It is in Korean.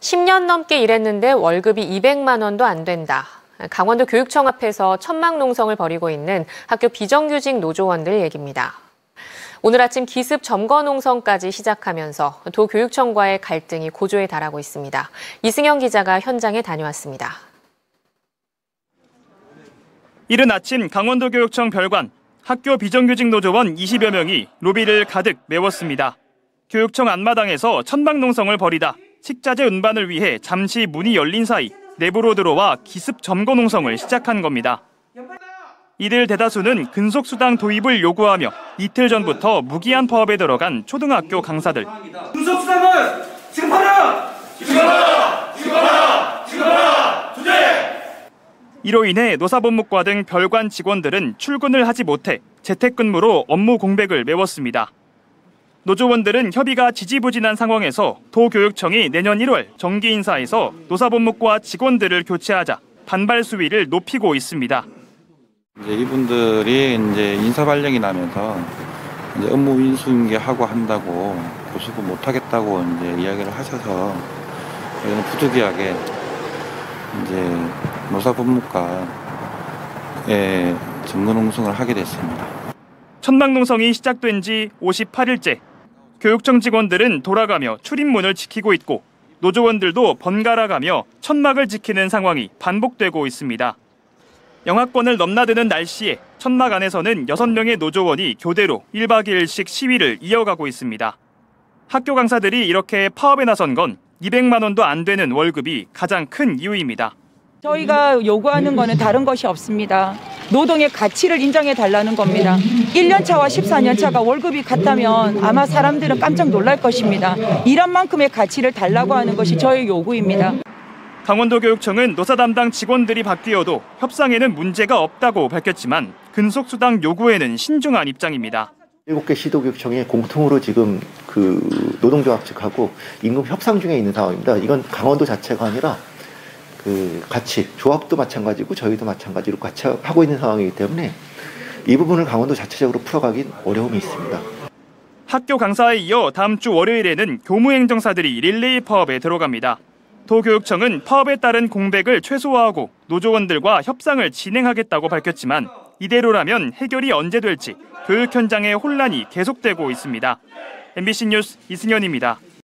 10년 넘게 일했는데 월급이 200만 원도 안 된다. 강원도 교육청 앞에서 천막 농성을 벌이고 있는 학교 비정규직 노조원들 얘기입니다. 오늘 아침 기습 점거 농성까지 시작하면서 도교육청과의 갈등이 고조에 달하고 있습니다. 이승영 기자가 현장에 다녀왔습니다. 이른 아침 강원도 교육청 별관 학교 비정규직 노조원 20여 명이 로비를 가득 메웠습니다. 교육청 앞마당에서 천막 농성을 벌이다 식자재 운반을 위해 잠시 문이 열린 사이 내부로 들어와 기습 점거 농성을 시작한 겁니다. 이들 대다수는 근속수당 도입을 요구하며 이틀 전부터 무기한 파업에 들어간 초등학교 강사들. 근속수당을 지급하라! 지급하라! 지급하라! 지급하라! 주제! 이로 인해 노사본목과 등 별관 직원들은 출근을 하지 못해 재택근무로 업무 공백을 메웠습니다. 노조원들은 협의가 지지부진한 상황에서 도교육청이 내년 1월 정기 인사에서 노사본목과 직원들을 교체하자 반발 수위를 높이고 있습니다. 이제 이분들이 이제 인사 발령이 나면서 이제 업무 인수인계하고 한다고 보수고 못하겠다고 이제 이야기를 하셔서 저희는 부득이하게 이제 노사본목과에 정근홍성을 하게 됐습니다. 천막농성이 시작된 지 58일째. 교육청 직원들은 돌아가며 출입문을 지키고 있고 노조원들도 번갈아가며 천막을 지키는 상황이 반복되고 있습니다. 영하권을 넘나드는 날씨에 천막 안에서는 6명의 노조원이 교대로 1박 2일씩 시위를 이어가고 있습니다. 학교 강사들이 이렇게 파업에 나선 건 200만 원도 안 되는 월급이 가장 큰 이유입니다. 저희가 요구하는 거는 다른 것이 없습니다. 노동의 가치를 인정해 달라는 겁니다. 1년 차와 14년 차가 월급이 같다면 아마 사람들은 깜짝 놀랄 것입니다. 일한 만큼의 가치를 달라고 하는 것이 저의 요구입니다. 강원도 교육청은 노사 담당 직원들이 바뀌어도 협상에는 문제가 없다고 밝혔지만 근속 수당 요구에는 신중한 입장입니다. 7개 시도교육청이 공통으로 지금 그 노동조합 측하고 임금 협상 중에 있는 상황입니다. 이건 강원도 자체가 아니라 그 같이 조합도 마찬가지고 저희도 마찬가지로 같이 하고 있는 상황이기 때문에 이 부분을 강원도 자체적으로 풀어가긴 어려움이 있습니다. 학교 강사에 이어 다음 주 월요일에는 교무행정사들이 릴레이 파업에 들어갑니다. 도교육청은 파업에 따른 공백을 최소화하고 노조원들과 협상을 진행하겠다고 밝혔지만 이대로라면 해결이 언제 될지 교육 현장의 혼란이 계속되고 있습니다. MBC 뉴스 이승현입니다.